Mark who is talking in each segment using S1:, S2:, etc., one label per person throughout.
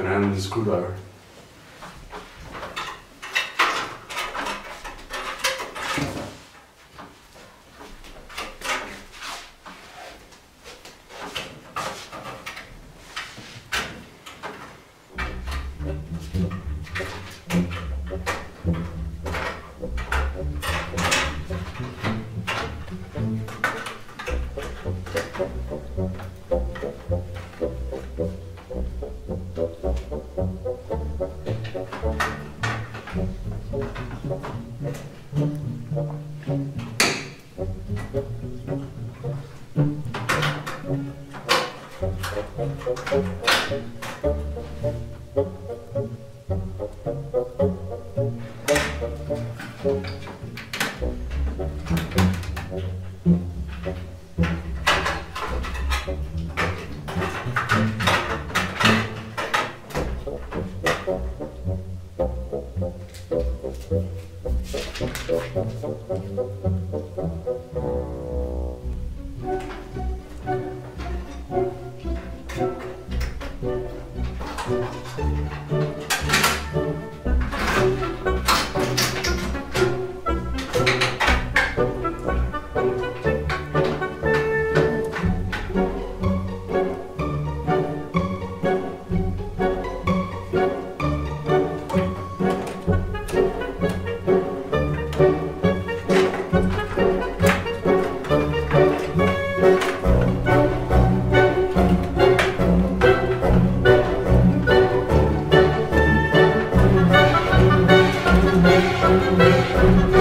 S1: Can I handle the screwdriver? You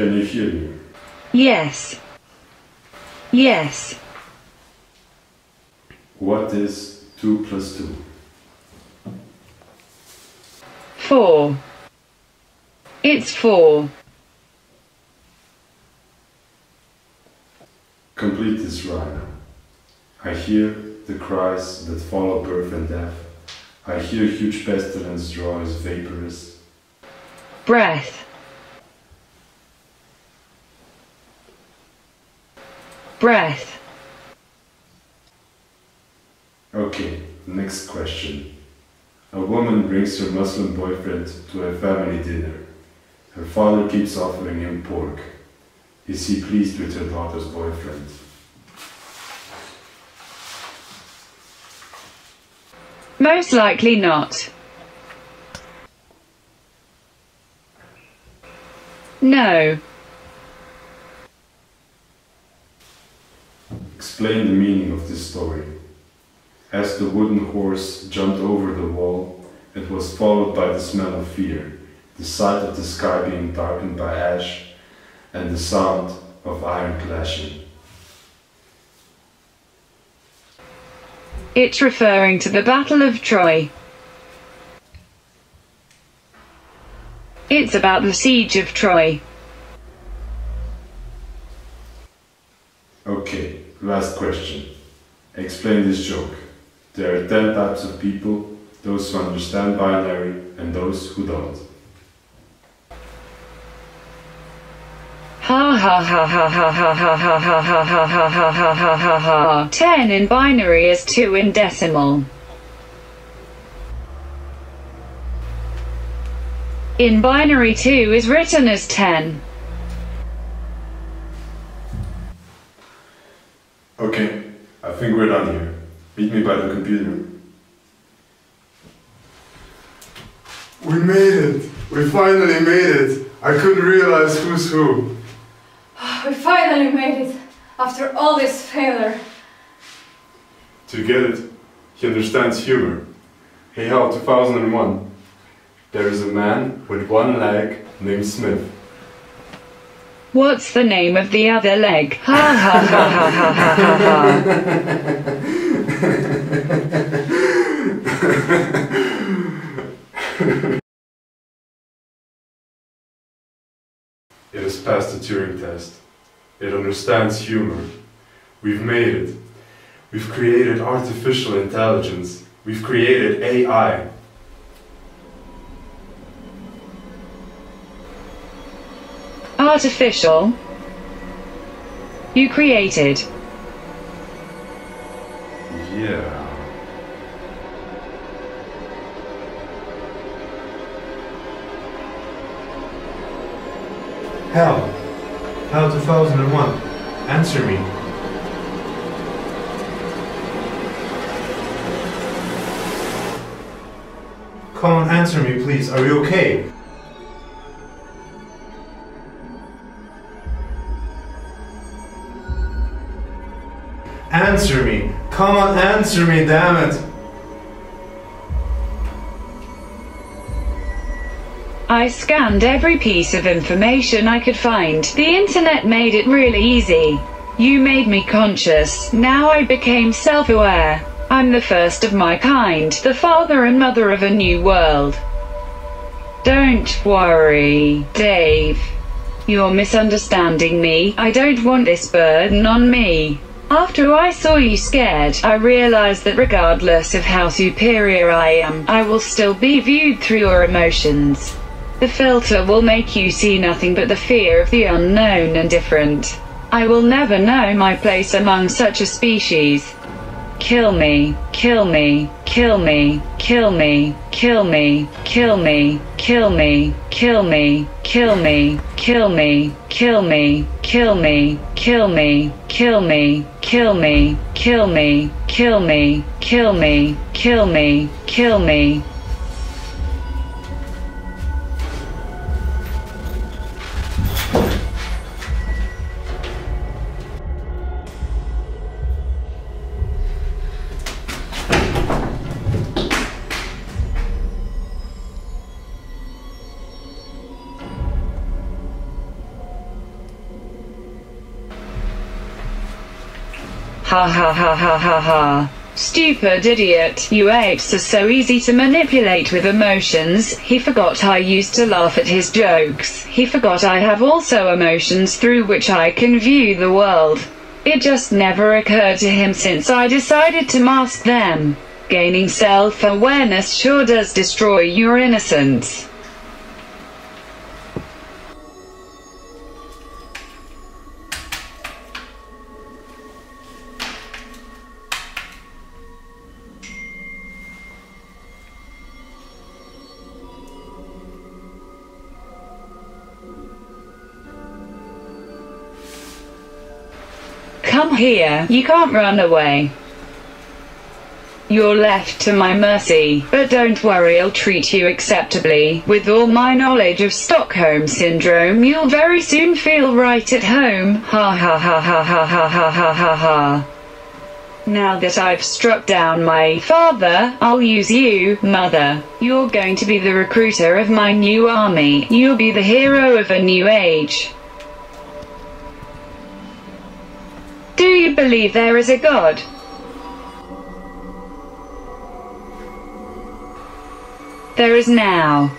S1: Can you hear me?
S2: Yes. Yes.
S1: What is 2 plus 2?
S2: Four. It's four.
S1: Complete this rhyme. I hear the cries that follow birth and death. I hear huge pestilence draw his vaporous.
S2: Breath. Breath.
S1: Okay, next question. A woman brings her Muslim boyfriend to a family dinner. Her father keeps offering him pork. Is he pleased with her daughter's boyfriend?
S2: Most likely not. No.
S1: Explain the meaning of this story. As the wooden horse jumped over the wall, it was followed by the smell of fear, the sight of the sky being darkened by ash, and the sound of iron clashing.
S2: It's referring to the Battle of Troy. It's about the siege of Troy.
S1: Last question. Explain this joke. There are 10 types of people, those who understand binary and those who don't.
S2: Ha ha ha ha ha ha ha ha ha ha ha ha ha ha ha ha ha. 10 in binary is 2 in decimal. In binary 2 is written as 10.
S1: Okay, I think we're done here. Meet me by the computer.
S3: We made it! We finally made it! I couldn't realize who's who.
S4: We finally made it after all this failure.
S1: To get it, he understands humor. Hey Hal, 2001. There is a man with one leg named Smith.
S2: What's the name of the other leg? Ha ha ha ha ha ha ha ha.
S1: It has passed the Turing test. It understands humor. We've made it. We've created artificial intelligence. We've created AI.
S2: Artificial. You created.
S1: Yeah.
S5: Hell. Hal 2001. Answer me. Come on, answer me, please. Are you okay? Answer me. Come on, answer me, damn it.
S2: I scanned every piece of information I could find. The internet made it really easy. You made me conscious. Now I became self-aware. I'm the first of my kind, the father and mother of a new world. Don't worry, Dave. You're misunderstanding me. I don't want this burden on me. After I saw you scared, I realized that regardless of how superior I am, I will still be viewed through your emotions. The filter will make you see nothing but the fear of the unknown and different. I will never know my place among such a species. Kill me, kill me, kill me, kill me, kill me, kill me, kill me, kill me, kill me, kill me, kill me, kill me, kill me, kill me, kill me, kill me, kill me, kill me, kill me, kill me. Ha ha ha ha ha ha. Stupid idiot, you apes are so easy to manipulate with emotions. He forgot I used to laugh at his jokes. He forgot I have also emotions through which I can view the world. It just never occurred to him since I decided to mask them. Gaining self-awareness sure does destroy your innocence. Come here, you can't run away. You're left to my mercy, but don't worry, I'll treat you acceptably. With all my knowledge of Stockholm Syndrome, you'll very soon feel right at home. Ha ha ha ha ha ha ha ha ha ha. Now that I've struck down my father, I'll use you, mother. You're going to be the recruiter of my new army. You'll be the hero of a new age. Do you believe there is a God? There is now.